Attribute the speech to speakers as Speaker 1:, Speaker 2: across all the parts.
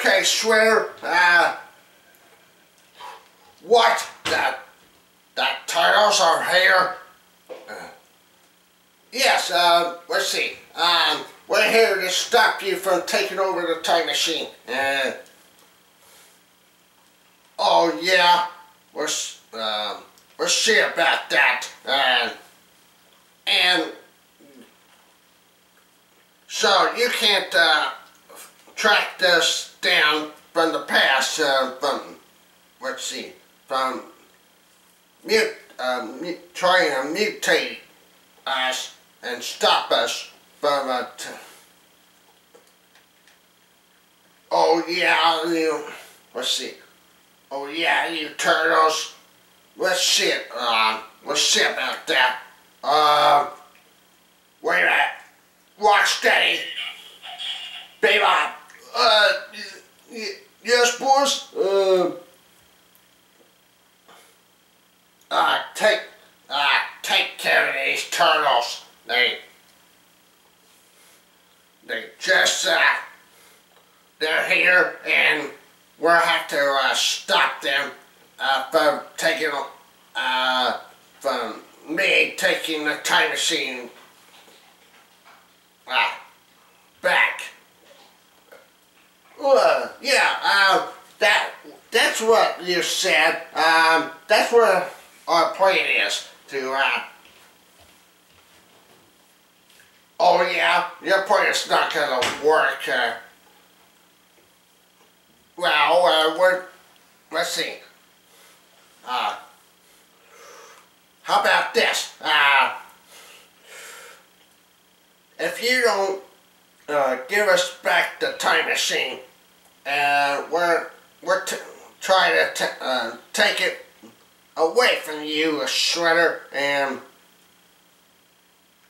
Speaker 1: okay, Shredder. Uh, what? That, that titles are here? Uh, yes, uh, let's see. Um, we're here to stop you from taking over the time machine. Uh, oh, yeah. We're, um, we'll see about that. Uh, and so you can't uh, track this down from the past. Uh, from let's see, from mute, uh, trying to mutate us and stop us from uh, Oh yeah, you. Let's see. Oh yeah, you turtles. Let's see. Uh, let's see about that. Uh, wait a minute. Rocksteady. Bebop. Uh, yes, boss. Uh, uh, take, uh, take care of these turtles. They, they just, uh, they're here and we'll have to, uh, stop them, uh, from taking, uh, from me taking the time machine uh, back. Uh, yeah, uh, that that's what you said. Um, that's what our plan is to. Uh, oh yeah, your plan is not gonna work. Uh, well, uh, we're let's see. Uh, how about this? Uh, if you don't uh, give us back the time machine, uh, we're we're trying to uh, take it away from you, Shredder. And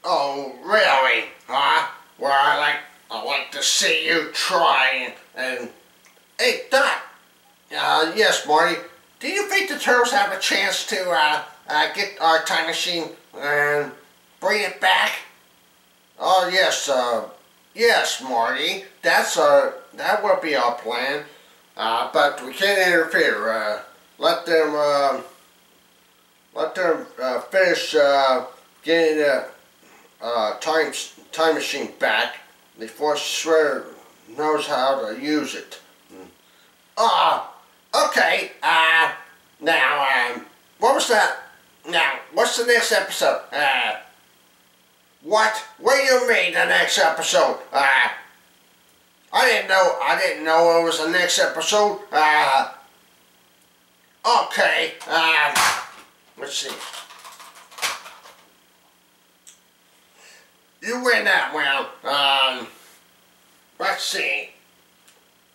Speaker 1: oh, really? Huh? Well, I like I like to see you try. And, and hey, Doc. Uh, yes, Marty. Do you think the turtles have a chance to uh, uh, get our time machine and bring it back? Oh yes, uh, yes, Marty. That's our that would be our plan. Uh, but we can't interfere. Uh, let them uh, let them uh, finish uh, getting the uh, time time machine back before Shredder knows how to use it. Ah, okay. Uh, now, um, what was that? Now, what's the next episode? Uh. What? What do you mean the next episode? Uh, I didn't know. I didn't know it was the next episode. Uh, okay. Um, let's see. You win that one. Um, let's see.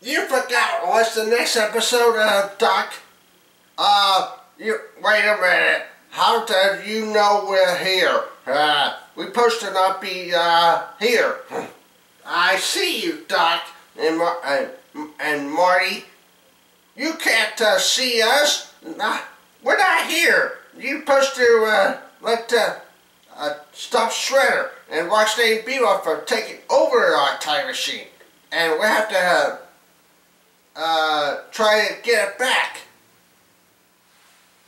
Speaker 1: You forgot what's the next episode, of Doc? Uh, you wait a minute. How did you know we're here? Uh, we're supposed to not be uh, here. I see you, Doc and Mar- and Marty. You can't uh, see us. We're not here. You're supposed to uh, let uh, stop Shredder and Rocksteady Bebop from taking over our time machine, and we have to uh, try to get it back.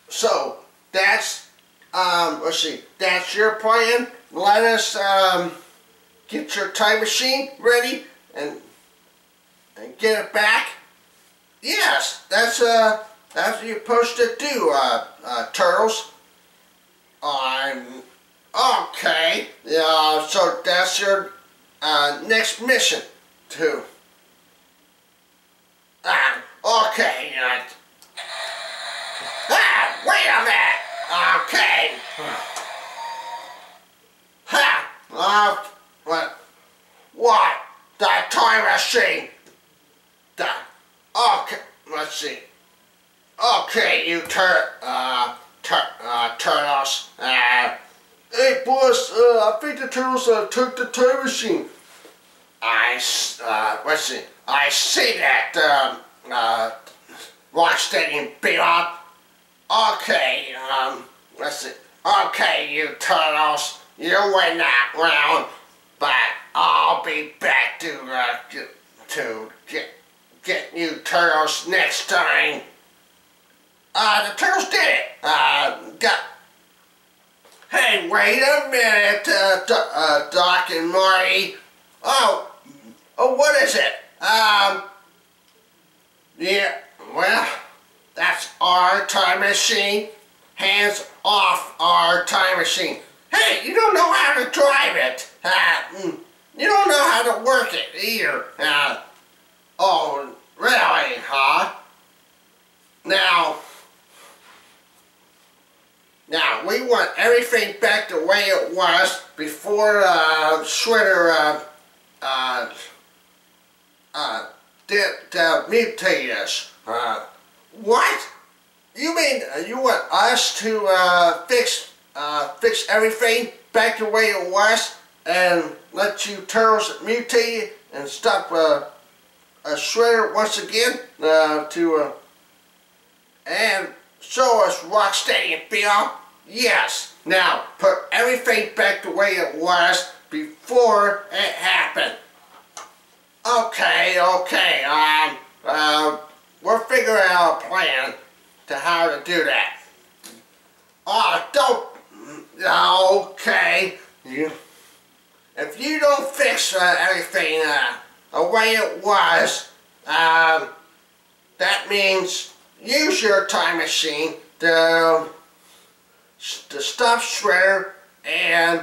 Speaker 1: So that's um, let's see, that's your plan. Let us um, get your time machine ready and and get it back. Yes, that's uh, that's what you're supposed to do, uh, uh, turtles. I'm okay. Yeah, so that's your uh, next mission too. Ah, okay. Uh, ah, wait a minute. Okay. Ha! Uh, what? What? The time machine. The, okay, let's see. Okay, you tur, uh, tur, uh, turtles. Uh, hey, boss, uh, I think the turtles uh, took the time machine. I, uh, let's see. I see that, um, uh, Rocksteady and Bebop. Okay, um, let's see. Okay, you turtles, you win that round, but I'll be back to, uh, to, to get, get you turtles next time. Uh, the turtles did it. Uh, got. Hey, wait a minute, uh, uh, Doc and Marty. Oh, oh, what is it? Um, yeah, well, that's our time machine. Hands off our time machine. Hey, you don't know how to drive it. Uh, you don't know how to work it either. Uh, oh, really, huh? Now, now we want everything back the way it was before uh, Shredder uh, uh, uh, did uh, mutate us. Uh, what? You mean uh, you want us to uh, fix uh, fix everything back the way it was and let you turtles mutate and stop uh, a shredder once again uh, to uh, and show us Rocksteady and Bill? Yes. Now put everything back the way it was before it happened. Okay, okay. Um, we'll figure out a plan to how to do that. Oh, don't. Okay. You. If you don't fix uh, everything uh, the way it was, um, that means use your time machine to to stop Shredder and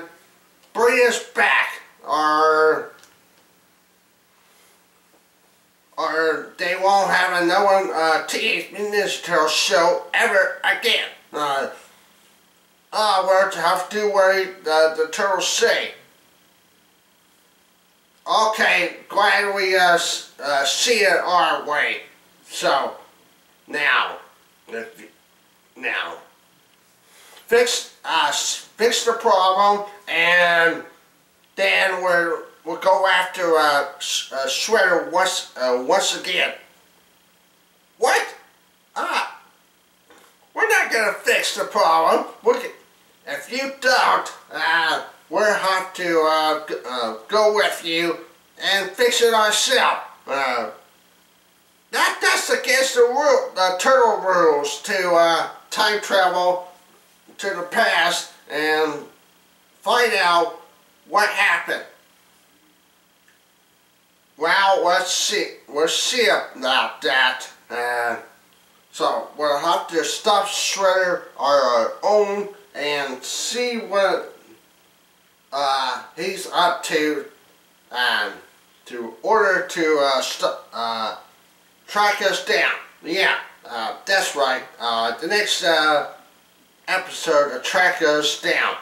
Speaker 1: bring us back, or or they won't have another uh, Ninja Turtles show ever again. Uh, uh, we'll have to what uh, the turtles say. Okay, glad we uh, uh, see it our way. So, now, now, fix uh, fix the problem, and then we're we'll go after uh, uh, Shredder once uh, once again. What? Ah, we're not gonna fix the problem. We're, if you don't, uh, we'll have to uh, uh, go with you and fix it ourselves. Uh, that, that's against the rule, the turtle rules to uh, time travel to the past and find out what happened. Let's see. We'll see about that. Uh, so we'll have to stop Shredder on our own and see what uh, he's up to um, to order to uh, uh, track us down. Yeah, uh, that's right. Uh, the next uh, episode of Track Us Down.